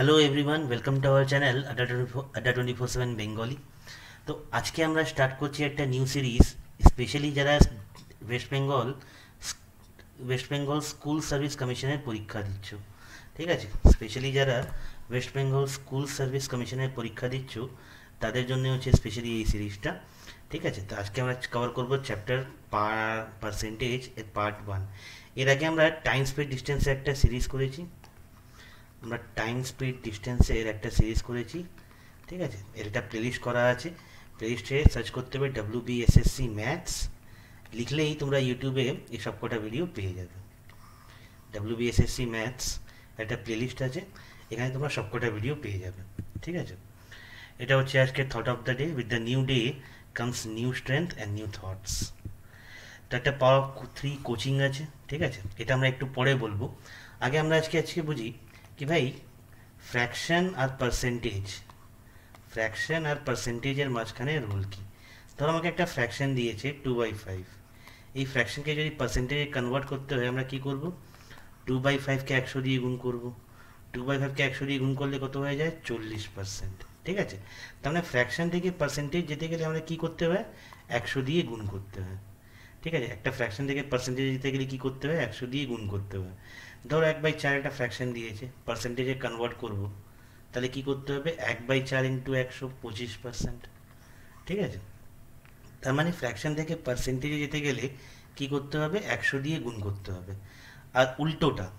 Hello everyone welcome to our channel Adda twenty four seven Bengali তো আজকে আমরা start করছি একটা নিউ সিরিজ স্পেশালি যারা West Bengal West Bengal school service কমিশনের পরীক্ষা দিচ্ছ, ঠিক আছে? স্পেশালি যারা ওয়েস্ট বেঙ্গল স্কুল সার্ভিস কমিশনের পরীক্ষা দিচ্ছ, তাদের জন্য হচ্ছে স্পেশালি এই সিরিজটা ঠিক আছে? তো আজকে আমরা কভার করব চ্যাপ্টার পার্সেন্টেজ এর পার্ট ওয়ানের আগে আমরা টাইম স্পিড ডিস্টেন্সে একটা সিরিজ করেছি আমরা টাইম স্পিড ডিস্টেন্সের একটা সিরিজ করেছি, ঠিক আছে? এর একটা প্লেলিস্ট করা আছে। প্লেলিস্টে সার্চ করতে হবে W B S S C maths লিখলেই তোমরা ইউটিউবে এই সব কটা ভিডিও পেয়ে যাবে। W B S S C maths একটা প্লেলিস্ট আছে। এখানে তোমরা সব কটা ভিডিও পেয়ে যাবে, ঠিক আছে? এটা হচ্ছে আজকে thought of the day with the new day comes new strength and new thoughts তো একটা পাওয়ার থ্রি কোচিং আছে, ঠিক আছে? এটা আমরা একটু পরে বলব। আগে আমরা আজকে আজকে বুঝি কি ভাই ফ্র্যাকশন আর পার্সেন্টেজ ফ্র্যাকশন আর পার্সেন্টেজের মাঝখানে রোল কি ধরো আমাকে একটা ফ্র্যাকশন দিয়েছে টু বাই ফাইভ এই ফ্র্যাকশনকে যদি পার্সেন্টেজে কনভার্ট করতে হয় আমরা কি করব টু বাই ফাইভকে একশো দিয়ে গুণ করব টু বাই ফাইভকে একশো দিয়ে গুণ করলে কত হয়ে যায় চল্লিশ পার্সেন্ট ঠিক আছে তার মানে ফ্র্যাকশন থেকে পার্সেন্টেজ যেতে গেলে আমরা কি করতে হয় একশো দিয়ে গুণ করতে হয় ঠিক আছে একটা ফ্র্যাকশন থেকে পার্সেন্টেজ যেতে গেলে কী করতে হয় একশো দিয়ে গুণ করতে হয় ধরো এক বাই চার একটা ফ্র্যাকশন দিয়েছে পার্সেন্টেজে কনভার্ট করব, তাহলে কি করতে হবে? এক বাই চার ইন্টু একশো পঁচিশ পার্সেন্ট ঠিক আছে? তার মানে ফ্র্যাকশন থেকে পার্সেন্টেজে যেতে গেলে কি করতে হবে? একশো দিয়ে গুণ করতে হবে। আর উল্টোটা,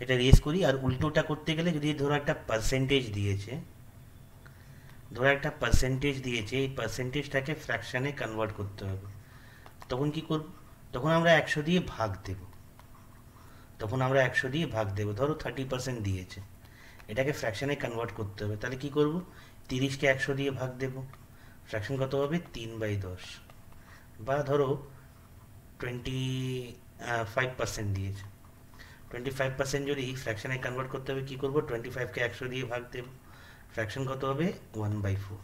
এটা রেস করি, আর উল্টোটা করতে গেলে যদি ধরো একটা পার্সেন্টেজ দিয়েছে, ধরো একটা পার্সেন্টেজ দিয়েছে, এই পার্সেন্টেজটাকে ফ্র্যাকশানে কনভার্ট করতে হবে। তখন কি করব? তখন আমরা একশো দিয়ে ভাগ দেব। তখন আমরা একশো দিয়ে ভাগ দেবো। ধরো থার্টি পার্সেন্ট দিয়েছে। এটাকে ফ্র্যাকশানে কনভার্ট করতে হবে। তাহলে কি করব? তিরিশকে একশো দিয়ে ভাগ দেব। ফ্র্যাকশন কত হবে? তিন বাই দশ। বা ধরো টোয়েন্টি ফাইভ পার্সেন্ট দিয়েছে। টোয়েন্টি ফাইভ পার্সেন্ট যদি ফ্র্যাকশানে কনভার্ট করতে হবে, কী করব? টোয়েন্টি ফাইভকে একশো দিয়ে ভাগ দেব। ফ্র্যাকশন কত হবে? ওয়ান বাই ফোর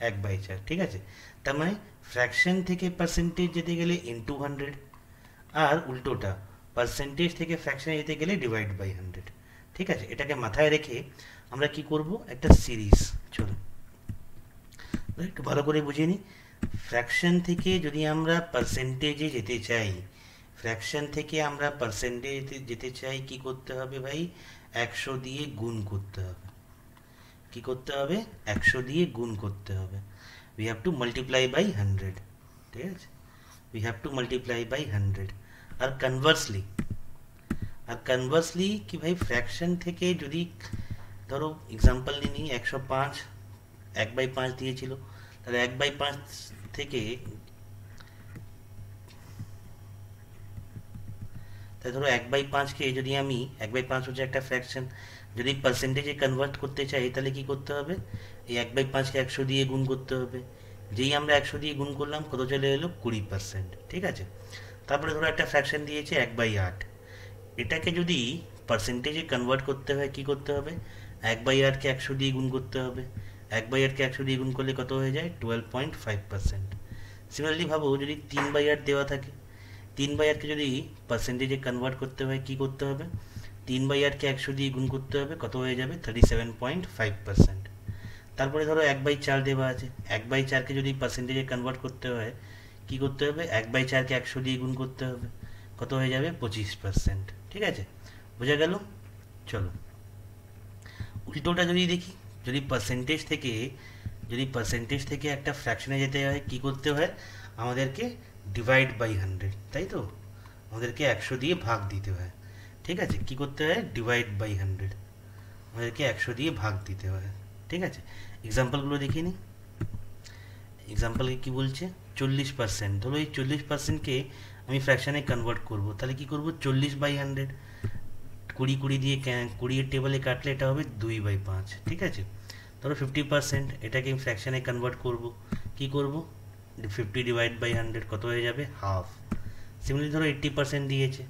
এক বাই চার। ঠিক আছে? তার মানে ফ্র্যাকশন থেকে পার্সেন্টেজ যেতে গেলে ইন্টু হান্ড্রেড আর উল্টোটা পার্সেন্টেজ থেকে ফ্র্যাকশনে যেতে গেলে ডিভাইড বাই হান্ড্রেড ঠিক আছে? এটাকে মাথায় রেখে আমরা কি করব? একটা সিরিজ চলো। একটু ভালো করে বুঝে নিই ফ্র্যাকশন থেকে যদি আমরা পার্সেন্টেজে যেতে চাই ফ্র্যাকশন থেকে আমরা পার্সেন্টেজে যেতে চাই, কি করতে হবে ভাই? একশো দিয়ে গুণ করতে হবে। কি করতে হবে? একশো দিয়ে গুণ করতে হবে। We have to multiply by hundred ঠিক আছে? We have to multiply by hundred R conversely আর কনভার্সলি কি ভাই ফ্র্যাকশন থেকে যদি ধরো এক্সাম্পল নিই, একশো পাঁচ, এক বাই পাঁচ দিয়েছিল, তাহলে এক বাই পাঁচ থেকে তাই ধরো এক বাই পাঁচকে যদি আমি, এক বাই পাঁচ হচ্ছে একটা ফ্র্যাকশন যদি পার্সেন্টেজে কনভার্ট করতে চাই, তাহলে কি করতে হবে? এই এক বাই পাঁচকে একশো দিয়ে গুণ করতে হবে। যেই আমরা একশো দিয়ে গুণ করলাম, কত চলে এলো? কুড়ি পার্সেন্ট ঠিক আছে? তারপরে ধরো একটা ফ্র্যাকশন দিয়েছে এক বাই আট। এটাকে যদি পার্সেন্টেজে কনভার্ট করতে হয়, কি করতে হবে? এক বাই আটকে একশো দিয়ে গুণ করতে হবে। এক বাই আটকে একশো দিয়ে গুণ করলে কত হয়ে যায়? Twelve point five percent similarly ভাবো, যদি তিন বাই আট দেওয়া থাকে, তিন বাই আটকে যদি পার্সেন্টেজে কনভার্ট করতে হয়, কি করতে হবে? তিন বাই আটকে একশো দিয়ে গুণ করতে হবে, কত হয়ে যাবে? Thirty seven point five percent তারপরে ধরো এক বাই চার দেওয়া আছে। এক বাই চারকে যদি পার্সেন্টেজে কনভার্ট করতে হয় কি করতে হবে? এক বাই চারকে একশো দিয়ে গুণ করতে হবে। কত হয়ে যাবে? পঁচিশ পার্সেন্ট ঠিক আছে? বোঝা গেল? চলো। উল্টোটা যদি দেখি, যদি পার্সেন্টেজ থেকে, যদি পার্সেন্টেজ থেকে একটা ফ্র্যাকশনে যেতে হয়, কি করতে হয়? আমাদেরকে ডিভাইড বাই হান্ড্রেড তাই তো? আমাদেরকে একশো দিয়ে ভাগ দিতে হয়। ঠিক আছে? কি করতে হয়? ডিভাইড বাই হান্ড্রেড আমাদেরকে একশো দিয়ে ভাগ দিতে হয়। ঠিক আছে? এক্সাম্পলগুলো দেখিয়ে নিই এক্সাম্পলকে কী বলছে? চল্লিশ পার্সেন্ট ধরো এই চল্লিশ পার্সেন্টকে আমি ফ্র্যাকশানে কনভার্ট করব, তাহলে কি করব? চল্লিশ বাই হান্ড্রেড কুড়ি কুড়ি দিয়ে কুড়ির টেবিলে কাটলে এটা হবে দুই বাই পাঁচ, ঠিক আছে? ধরো ফিফটি পার্সেন্ট এটাকে আমি ফ্র্যাকশানে কনভার্ট করব। কি করব? ফিফটি ডিভাইড বাই হান্ড্রেড কত হয়ে যাবে? হাফ সিমিলারলি ধরো এইট্টি পার্সেন্ট দিয়েছে,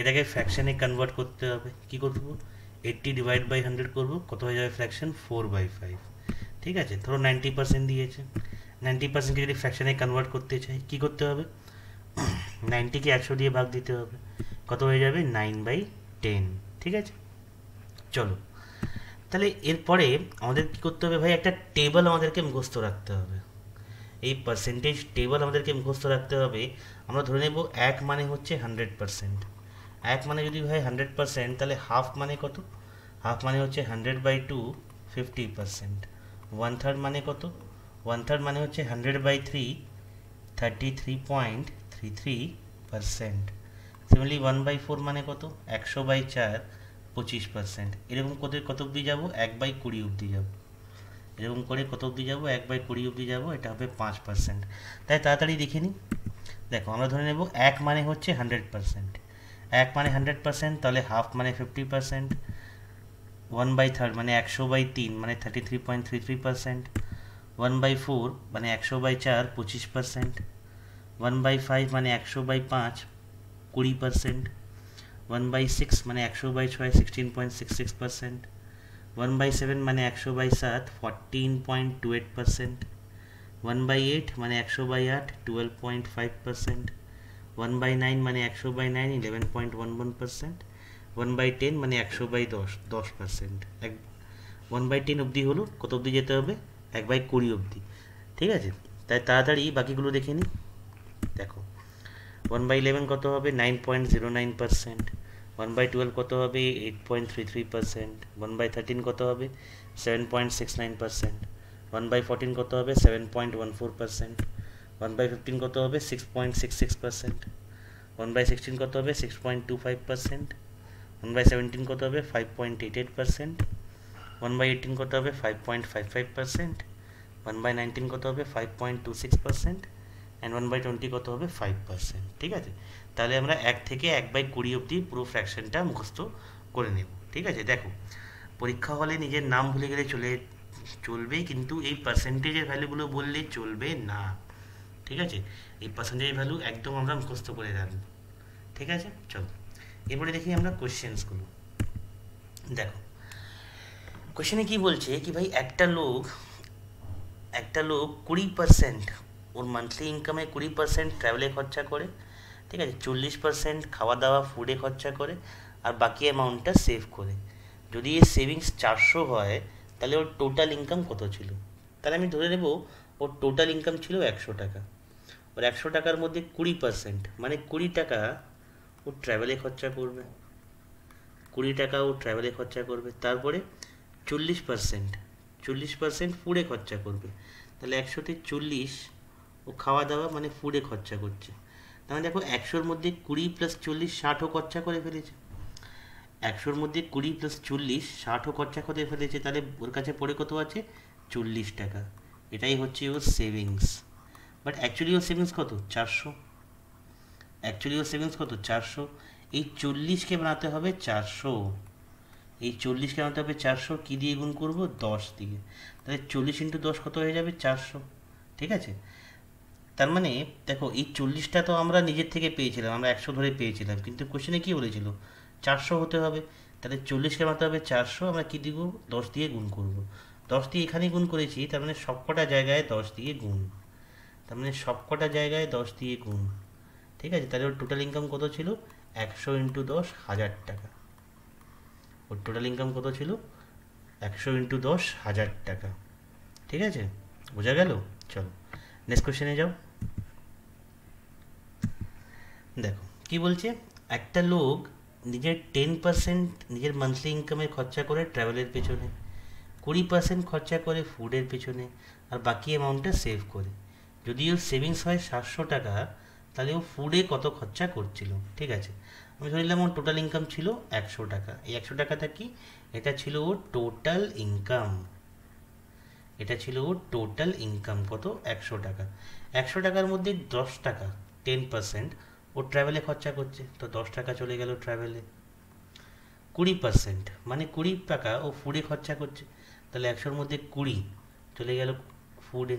এটাকে ফ্র্যাকশানে কনভার্ট করতে হবে। কি করব? এইট্টি ডিভাইড বাই হান্ড্রেড করব, কত হয়ে যাবে? ফ্র্যাকশন ফোর বাই ফাইভ ঠিক আছে? ধরো নাইনটি পার্সেন্ট দিয়েছে। নাইনটি পার্সেন্টকে যদি ফ্র্যাকশানে কনভার্ট করতে চাই, কী করতে হবে? নাইনটিকে একশো দিয়ে ভাগ দিতে হবে। কত হয়ে যাবে? Nine by ten. ঠিক আছে? চলো। তাহলে এরপরে আমাদের কী করতে হবে ভাই? একটা টেবল আমাদেরকে মুখস্থ রাখতে হবে। এই পার্সেন্টেজ টেবল আমাদেরকে মুখস্থ রাখতে হবে। আমরা ধরে নেব এক মানে হচ্ছে হান্ড্রেড পার্সেন্ট এক মানে যদি ভাই হান্ড্রেড পার্সেন্ট তাহলে হাফ মানে কত? হাফ মানে হচ্ছে hundred by two fifty percent one third মানে কত? ওয়ান থার্ড মানে হচ্ছে hundred by three thirty three point three three percent similarly one by four মানে কত? একশো বাই চার, পঁচিশ পার্সেন্ট এরকম কত কত অবধি যাব? এক বাই কুড়ি অবধি যাব। এরকম করে কত অবধি যাব? এক বাই কুড়ি অবধি যাব, এটা হবে পাঁচ পার্সেন্ট তাই তাড়াতাড়ি দেখে নিই দেখো, আমরা ধরে নেব এক মানে হচ্ছে হান্ড্রেড পার্সেন্ট এক মানে হান্ড্রেড পার্সেন্ট তাহলে হাফ মানে fifty percent one by third মানে একশো বাই তিন মানে thirty three point three three percent one by four মানে একশো বাই চার পঁচিশ পার্সেন্ট ওয়ান বাই ফাইভ মানে একশো বাই পাঁচ কুড়ি পার্সেন্ট ওয়ান বাই সিক্স মানে একশো বাই ছয় sixteen point six six percent one by seven মানে একশো বাই সাত fourteen point two eight percent one by eight মানে একশো বাই আট twelve point five percent one by nine মানে একশো by nine eleven point one one percent one by ten মানে একশো বাই দশ দশ পার্সেন্ট এক ওয়ান বাই টেন অবধি হলো কত অবধি যেতে হবে এক বাই কুড়ি অবধি, ঠিক আছে? তাই তাড়াতাড়ি বাকিগুলো দেখে নিই। দেখো ওয়ান বাই ইলেভেন কত হবে? Nine point zero nine percent one by twelve কত হবে? Eight point three three percent one by thirteen কত হবে? Seven point six nine percent one by fourteen কত হবে? Seven point one four percent one by fifteen কত হবে? Six point six six percent one by sixteen কত হবে? Six point two five percent one by seventeen কত হবে? Five point eight eight percent one by eighteen কত হবে? Five point five five percent one by nineteen কত হবে? Five point two six percent and one by twenty কত হবে? Five percent ঠিক আছে? তাহলে আমরা এক থেকে এক বাই কুড়ি অবধি পুরো ফ্র্যাকশনটা মুখস্থ করে নেব। ঠিক আছে? দেখো, পরীক্ষা হলে নিজের নাম ভুলে গেলে চলে চলবে কিন্তু এই পার্সেন্টেজের ভ্যালুগুলো বললে চলবে না। ঠিক আছে? এই পার্সেন্টেজ ভ্যালু একদম আমরা মুখস্থ করে রাখব ঠিক আছে? চলো। এরপরে দেখি আমরা কোশ্চেন্সগুলো দেখো কোশ্চেনে কি বলছে কি ভাই, একটা লোক একটা লোক কুড়ি পার্সেন্ট ওর মান্থলি ইনকামে কুড়ি পার্সেন্ট ট্রাভেলে খরচা করে, ঠিক আছে? চল্লিশ পার্সেন্ট খাওয়া দাওয়া ফুডে খরচা করে, আর বাকি অ্যামাউন্টটা সেভ করে। যদি এর সেভিংস চারশো হয়, তাহলে ওর টোটাল ইনকাম কত ছিল? তাহলে আমি ধরে নেব, ওর টোটাল ইনকাম ছিল একশো টাকা। ওর একশো টাকার মধ্যে কুড়ি পার্সেন্ট মানে কুড়ি টাকা ও ট্রাভেলে খরচা করবে। কুড়ি টাকা ও ট্রাভেলে খরচা করবে। তারপরে চল্লিশ পার্সেন্ট চল্লিশ পার্সেন্ট ফুডে খরচা করবে। তাহলে একশোতে চল্লিশ, ও খাওয়া দাওয়া মানে ফুডে খরচা করছে। তাহলে দেখো একশোর মধ্যে কুড়ি প্লাস চল্লিশ, ষাটও খরচা করে ফেলেছে। একশোর মধ্যে কুড়ি প্লাস চল্লিশ, ষাটও খরচা করে ফেলেছে। তাহলে ওর কাছে পড়ে কত আছে? চল্লিশ টাকা। এটাই হচ্ছে ওর সেভিংস বাট অ্যাকচুয়ালি ওর সেভিংস কত? চারশো। অ্যাকচুয়ালি ওর সেভিংস কত? চারশো। এই চল্লিশকে বানাতে হবে চারশো। এই চল্লিশকে বানাতে হবে চারশো? কী দিয়ে গুণ করব? দশ দিয়ে। তাহলে চল্লিশ ইন্টু দশ কত হয়ে যাবে? চারশো। ঠিক আছে? তার মানে দেখো, এই চল্লিশটা তো আমরা নিজের থেকে পেয়েছিলাম, আমরা একশো ধরে পেয়েছিলাম। কিন্তু কোশ্চেনে কী বলেছিল? চারশো হতে হবে। তাহলে চল্লিশকে বানাতে হবে? চারশো। আমরা কী করব দশ দিয়ে গুণ করব। দশ দিয়ে এখানেই গুণ করেছি, তার মানে সবকটা জায়গায় দশ দিয়ে গুণ। তার মানে সবকটা জায়গায় দশ দিয়ে গুণ। ঠিক আছে? তাহলে ওর টোটাল ইনকাম কত ছিল? একশো ইন্টু দশ, হাজার টাকা। ওর টোটাল ইনকাম কত ছিল? একশো ইন্টু দশ হাজার টাকা। ঠিক আছে? বোঝা গেল? চলো নেক্সট কোশ্চেনে যাও। দেখো, কি বলছে? একটা লোক নিজের টেন পার্সেন্ট নিজের মান্থলি ইনকামে খরচা করে ট্রাভেলের পেছনে, কুড়ি পার্সেন্ট খরচা করে ফুডের পেছনে, আর বাকি অ্যামাউন্টটা সেভ করে। যদি ওর সেভিংস হয় সাতশো টাকা, তাহলে ও ফুডে কত খরচা করছিল? ঠিক আছে? আমি ধরে নিলাম ওর টোটাল ইনকাম ছিল একশো টাকা। এই একশো টাকাটা কি? এটা ছিল ওর টোটাল ইনকাম এটা ছিল ওর টোটাল ইনকাম কত? একশো টাকা। একশো টাকার মধ্যে দশ টাকা টেন পার্সেন্ট ও ট্রাভেলে খরচা করছে। তো দশ টাকা চলে গেল ট্রাভেলে কুড়ি পার্সেন্ট মানে কুড়ি টাকা ও ফুডে খরচা করছে। তাহলে একশোর মধ্যে কুড়ি চলে গেল ফুডে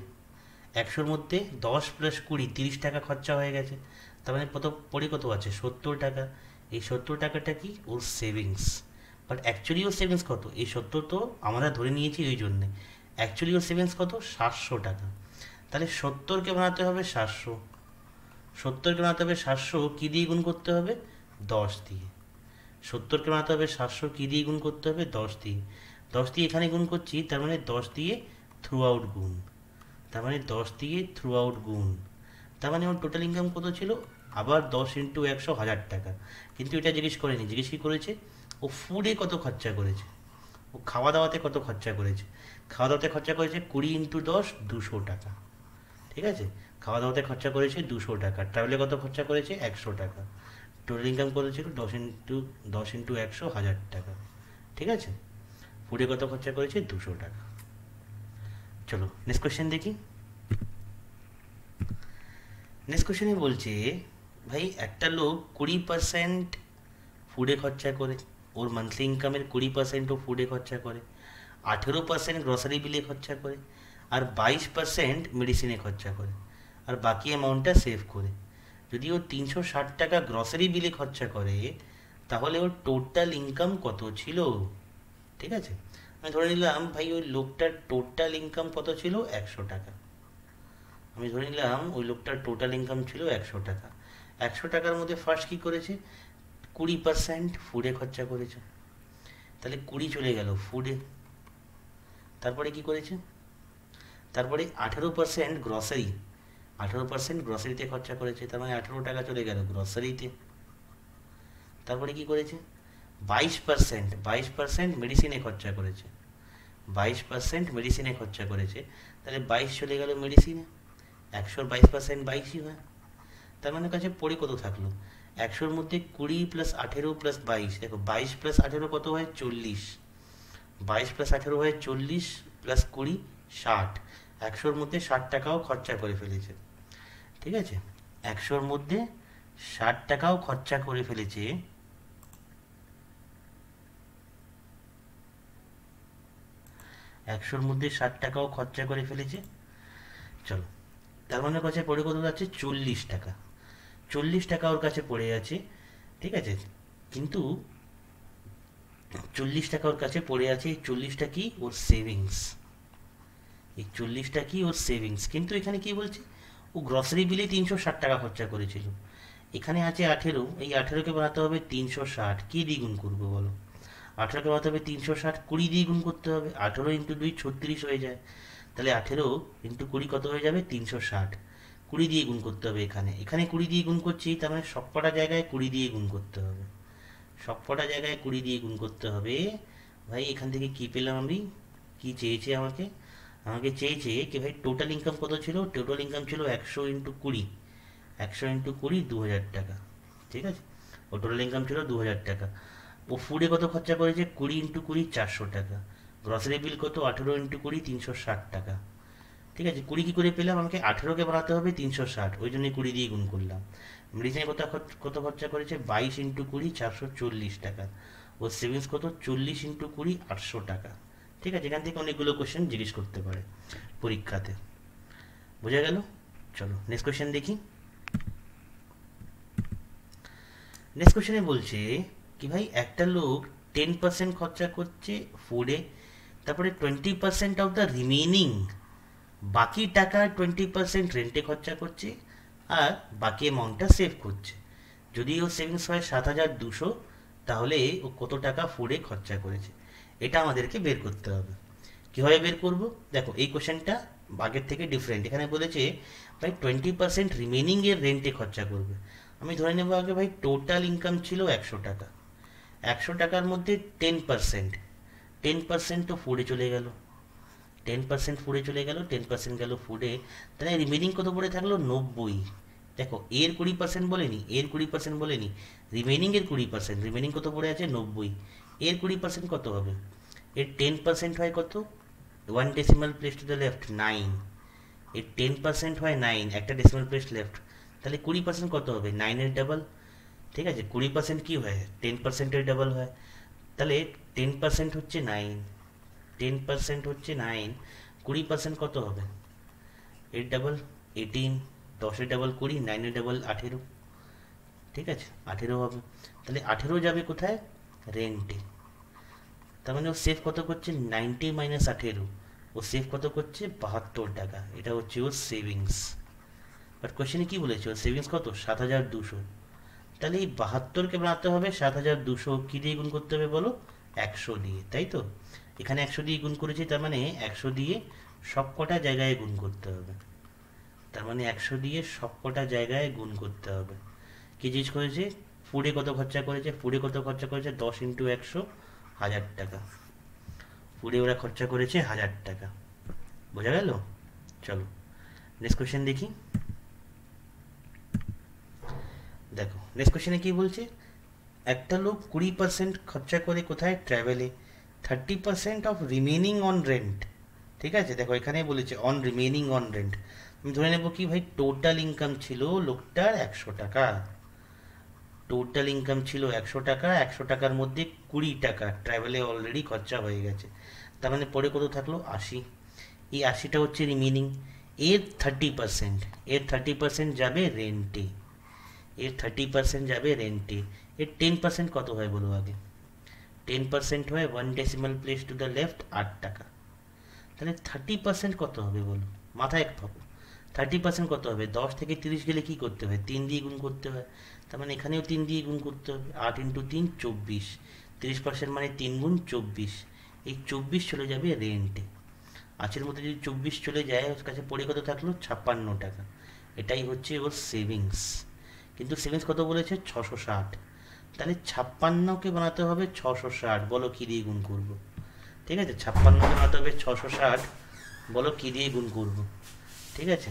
একশোর মধ্যে দশ প্লাস কুড়ি, তিরিশ টাকা খরচা হয়ে গেছে। তার মানে কত পড়ে কত আছে? সত্তর টাকা। এই সত্তর টাকাটা কি? ওর সেভিংস বাট অ্যাকচুয়ালি ওর সেভিংস কত? এই সত্তর তো আমরা ধরে নিয়েছি ওই জন্যে। অ্যাকচুয়ালি ওর সেভিংস কত? সাতশো টাকা। তাহলে সত্তরকে বানাতে হবে সাতশো। সত্তরকে বানাতে হবে সাতশো, কী দিয়ে গুণ করতে হবে? দশ দিয়ে। সত্তরকে বানাতে হবে সাতশো, কী দিয়ে গুণ করতে হবে? দশ দিয়ে। দশ দিয়ে এখানে গুণ করছি, তার মানে দশ দিয়ে থ্রু আউট গুণ। তার মানে দশ দিয়ে থ্রু আউট গুণ। তার মানে ওর টোটাল ইনকাম কত ছিল? আবার দশ ইন্টু একশো হাজার টাকা। কিন্তু এটা জিজ্ঞেস করেনি। জিজ্ঞেস কি করেছে? ও ফুডে কত খরচা করেছে? ও খাওয়া দাওয়াতে কত খরচা করেছে? খাওয়া দাওয়াতে খরচা করেছে কুড়ি ইন্টু দশ, দুশো টাকা। ঠিক আছে? খাওয়া দাওয়াতে খরচা করেছে দুশো টাকা। ট্রাভেলে কত খরচা করেছে? একশো টাকা। টোটাল ইনকাম করেছিল দশ ইন্টু দশ ইন্টু একশো হাজার টাকা। ঠিক আছে? ফুডে কত খরচা করেছে? দুশো টাকা। চলো নেক্সট কোয়েশ্চেন দেখি। নেক্সট কোয়েশ্চেনে বলছে ভাই, একটা লোক কুড়ি পার্সেন্ট ফুডে খরচা করে। ওর মান্থলি ইনকামের কুড়ি পার্সেন্ট ও ফুডে খরচা করে। আঠেরো পার্সেন্ট গ্রসারি বিলে খরচা করে। আর বাইশ পার্সেন্ট মেডিসিনে খরচা করে। আর বাকি অ্যামাউন্টটা সেভ করে। যদি ও তিনশো ষাট টাকা গ্রসারি বিলে খরচা করে, তাহলে ওর টোটাল ইনকাম কত ছিল? ঠিক আছে? আমি ধরে নিলাম, ভাই, ওই লোকটার টোটাল ইনকাম কত ছিল? একশো টাকা। আমি ধরে নিলাম, ওই লোকটার টোটাল ইনকাম ছিল একশো টাকা। একশো টাকার মধ্যে ফার্স্ট কী করেছে? কুড়ি পার্সেন্ট ফুডে খরচা করেছে। তাহলে কুড়ি চলে গেল ফুডে তারপরে কি করেছে? তারপরে আঠেরো পার্সেন্ট গ্রসারি আঠেরো পার্সেন্ট গ্রসারিতে খরচা করেছে। তার মানে আঠেরো টাকা চলে গেল গ্রসারিতে তারপরে কি করেছে? বাইশ পার্সেন্ট বাইশ পার্সেন্ট মেডিসিনে খরচা করেছে। বাইশ পার্সেন্ট মেডিসিনে খরচা করেছে। তাহলে বাইশ চলে গেল মেডিসিনে একশোর বাইশ পার্সেন্ট বাইশই হয়। তার মানে কাছে পড়ে কত থাকল? একশোর মধ্যে কুড়ি প্লাস আঠেরো প্লাস বাইশ। দেখো, বাইশ প্লাস আঠেরো কত হয়? চল্লিশ। বাইশ প্লাস আঠেরো হয় চল্লিশ প্লাস কুড়ি, ষাট। একশোর মধ্যে ষাট টাকাও খরচা করে ফেলেছে। ঠিক আছে? একশোর মধ্যে ষাট টাকাও খরচা করে ফেলেছে। একশোর মধ্যে ষাট টাকাও খরচা করে ফেলেছে। চলো, তার মানে কাছে পড়ে কত যাচ্ছে? চল্লিশ টাকা। চল্লিশ টাকা ওর কাছে পড়ে আছে, ঠিক আছে? কিন্তু চল্লিশ টাকা ওর কাছে পড়ে আছে, এই চল্লিশটা কি? ওর সেভিংস এই চল্লিশটা কি? ওর সেভিংস কিন্তু এখানে কি বলছে? ও গ্রসারি বিলে তিনশো ষাট টাকা খরচা করেছিল। এখানে আছে আঠেরো, এই আঠেরোকে বানাতে হবে তিনশো ষাট। কী দ্বিগুণ করব বলো? আঠেরোকে বানাতে হবে তিনশো ষাট, কুড়ি দিয়ে গুণ করতে হবে। আঠেরো ইন্টু দুই ছত্রিশ হয়ে যায়। তাহলে আঠেরো ইন্টু কুড়ি কত হয়ে যাবে? তিনশো ষাট। কুড়ি দিয়ে গুণ করতে হবে এখানে। এখানে কুড়ি দিয়ে গুণ করছি, তার মানে সবকটা জায়গায় কুড়ি দিয়ে গুণ করতে হবে। সবকটা জায়গায় কুড়ি দিয়ে গুণ করতে হবে। ভাই, এখান থেকে কি পেলাম আমি? কি চেয়েছে আমাকে? আমাকে চেয়েছে কি ভাই টোটাল ইনকাম কত ছিল? টোটাল ইনকাম ছিল একশো ইন্টু কুড়ি। একশো ইন্টু কুড়ি দু হাজার টাকা। ঠিক আছে? ও টোটাল ইনকাম ছিল দু হাজার টাকা। ও ফুডে কত খরচা করেছে? কুড়ি ইন্টু কুড়ি, চারশো টাকা। গ্রসারি বিল কত? আঠেরো ইন্টু কুড়ি, তিনশো ষাট টাকা। ঠিক আছে, কুড়ি কী করে পেলাম? আমাকে আঠেরোকে বাড়াতে হবে, তিনশো ষাট। ওই জন্যই কুড়ি দিয়ে গুণ করলাম। মেডিসিনে কত কত খরচা করেছে? বাইশ ইন্টু কুড়ি, চারশো চল্লিশ টাকা। ও সেভিংস কত? চল্লিশ ইন্টু কুড়ি, আটশো টাকা। ঠিক আছে, এখান থেকে অনেকগুলো কোয়েশ্চেন জিজ্ঞেস করতে পারে পরীক্ষাতে। বোঝা গেল? চলো নেক্সট কোয়েশ্চেন দেখি। নেক্সট কোয়েশ্চেনে বলছে কি ভাই, একটা লোক টেন পার্সেন্ট খরচা করছে ফুডে তারপরে twenty percent of the remaining বাকি টাকা টোয়েন্টি পার্সেন্ট রেন্টে খরচা করছে আর বাকি অ্যামাউন্টটা সেভ করছে। যদি ও সেভিংস হয় সাত হাজার দুশো, তাহলে ও কত টাকা ফুডে খরচা করেছে। এটা আমাদেরকে বের করতে হবে। কীভাবে বের করব? দেখো, এই কোশ্চেনটা আগের থেকে ডিফারেন্ট এখানে বলেছে, ভাই টোয়েন্টি পার্সেন্ট রিমেনিংয়ের রেন্টে খরচা করবে। আমি ধরে নেব আগে, ভাই টোটাল ইনকাম ছিল একশো টাকা। একশো টাকার মধ্যে টেন পার্সেন্ট টেন পার্সেন্ট তো ফুডে চলে গেল। টেন পার্সেন্ট ফুডে চলে গেল টেন পার্সেন্ট গেল ফুডে তাহলে রিমেনিং কত পড়ে থাকল? নব্বই। দেখো, এর কুড়ি পার্সেন্ট বলেনি, এর কুড়ি পার্সেন্ট বলেনি। রিমেনিং এর কুড়ি পার্সেন্ট রিমেনিং কত পড়ে আছে? নব্বই। এর কুড়ি পার্সেন্ট কত হবে? এর টেন পার্সেন্ট হয় কত? One decimal place to the left nine এর টেন পার্সেন্ট হয় নাইন একটা ডেসিমাল প্লেস লেফট তাহলে কুড়ি পার্সেন্ট কত হবে? নাইনের ডাবল ঠিক আছে? কুড়ি পার্সেন্ট কী হয়? টেন পার্সেন্টের ডাবল হয়। তাহলে টেন পার্সেন্ট হচ্ছে নাইন টেন পার্সেন্ট হচ্ছে নাইন কুড়ি পার্সেন্ট কত হবে? এর ডাবল এইটিন দশের ডাবল কুড়ি নাইনের ডাবল আঠেরো। ঠিক আছে? আঠেরো হবে। তাহলে আঠেরো যাবে কোথায়? রেন্টে তার মানে ও সেভ কত করছে? নাইনটি মাইনাস আঠেরো। ও সেভ কত করছে? বাহাত্তর টাকা। এটা হচ্ছে ওর সেভিংস বাট কোশ্চেনে কী বলেছে? ওর সেভিংস কত? সাত হাজার দুশো। তাহলে এই বাহাত্তরকে বানাতে হবে, সাত হাজার দুশো। কী দিয়ে গুণ করতে হবে বলো? একশো দিয়ে, তাই তো? এখানে একশো দিয়ে গুণ করেছি, তার মানে একশো দিয়ে সব কটা জায়গায় গুণ করতে হবে। তার মানে একশো দিয়ে সব কটা জায়গায় গুণ করতে হবে। কি জিনিস করেছে? ফুডে কত খরচা করেছে? ফুডে কত খরচা করেছে? দশ ইন্টু একশো, হাজার টাকা। ফুডে ওরা খরচা করেছে হাজার টাকা। বোঝা গেল? চলো নেক্সট কোয়েশ্চেন দেখি। দেখো নেক্সট কোয়েশ্চেনে কি বলছে? একটা লোক কুড়ি পার্সেন্ট খরচা করে কোথায় ট্রাভেলে thirty percent of remaining on rent ঠিক আছে? দেখো এখানে বলেছে অন রিমেনিং অন রেন্ট আমি ধরে নেব কি ভাই টোটাল ইনকাম ছিল লোকটার একশো টাকা। টোটাল ইনকাম ছিল একশো টাকা, একশো টাকার মধ্যে কুড়ি টাকা। ট্রাভেলে অলরেডি খরচা হয়ে গেছে। তার মানে পরে কত থাকল? আশি। এই আশিটা হচ্ছে রিমেনিং এর থার্টি পার্সেন্ট এর থার্টি পার্সেন্ট যাবে রেন্টে এর থার্টি পার্সেন্ট যাবে রেন্টে এর টেন পার্সেন্ট কত হয় বলো আগে টেন পার্সেন্ট হয় one decimal place to the left আট টাকা তাহলে থার্টি পার্সেন্ট কত হবে বলো মাথায় এক ভাবো থার্টি পার্সেন্ট কত হবে দশ থেকে তিরিশ গেলে কি করতে হয় তিন দিয়ে গুণ করতে হয় তার মানে এখানেও তিন দিয়ে গুণ করতে হবে আট ইন্টু তিন চব্বিশ তিরিশ পার্সেন্ট মানে তিন গুণ চব্বিশ এই চব্বিশ চলে যাবে রেন্টে আছের মধ্যে যদি চব্বিশ চলে যায়, ওর কাছে পড়ে কত থাকল? ছাপ্পান্ন টাকা। এটাই হচ্ছে ওর সেভিংস কিন্তু সেভিংস কত বলেছে? ছশো ষাট। তাহলে ছাপ্পান্নকে বানাতে হবে ছশো ষাট। বলো কী দিয়ে গুণ করব? ঠিক আছে? ছাপ্পান্নকে বানাতে হবে ছশো ষাট। বলো কী দিয়ে গুণ করব? ঠিক আছে?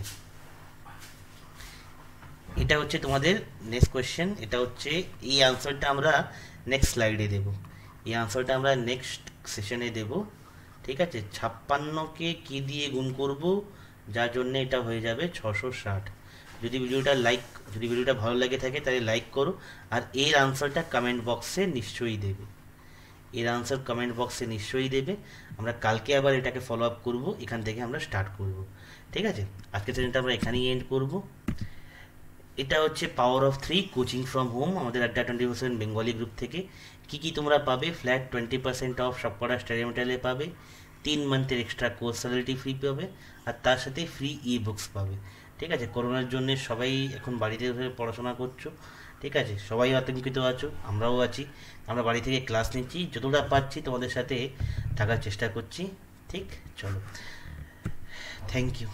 এটা হচ্ছে তোমাদের নেক্সট কোয়েশ্চেন এটা হচ্ছে এই আনসারটা আমরা নেক্সট স্লাইডে দেব। এই আনসারটা আমরা নেক্সট সেশনে দেব। ঠিক আছে? ছাপ্পান্নকে কী দিয়ে গুণ করব? যার জন্য এটা হয়ে যাবে ছশো ষাট। যদি ভিডিওটা লাইক যদি ভিডিওটা ভালো লাগে থাকে, তাহলে লাইক করো। আর এর আনসারটা কমেন্ট বক্সে নিশ্চয়ই দেবে। এর আনসার কমেন্ট বক্সে নিশ্চয়ই দেবে। আমরা কালকে আবার এটাকে ফলো আপ করব। এখান থেকে আমরা স্টার্ট করব। ঠিক আছে? আজকের সেশনটা আমরা এখানেই এন্ড করব। এটা হচ্ছে power of three coaching from home আমাদের আড্ডা টোয়েন্টি পার্সেন্ট বেঙ্গলি গ্রুপ থেকে। কি কি তোমরা পাবে? ফ্ল্যাট টোয়েন্টি পার্সেন্ট অফ সবকটা স্টাডি মেটেরিয়ালে পাবে। তিন মান্থের এক্সট্রা কোর্স স্যালারি ফ্রি পাবে। আর তার সাথে ফ্রি ই বুকস পাবে। ঠিক আছে? করোনার জন্য সবাই এখন বাড়িতে পড়াশোনা করছ, ঠিক আছে? সবাই আতঙ্কিত আছো, আমরাও আছি। আমরা বাড়ি থেকে ক্লাস নিচ্ছি, যতটা পাচ্ছি তোমাদের সাথে থাকার চেষ্টা করছি, ঠিক? চলো। Thank you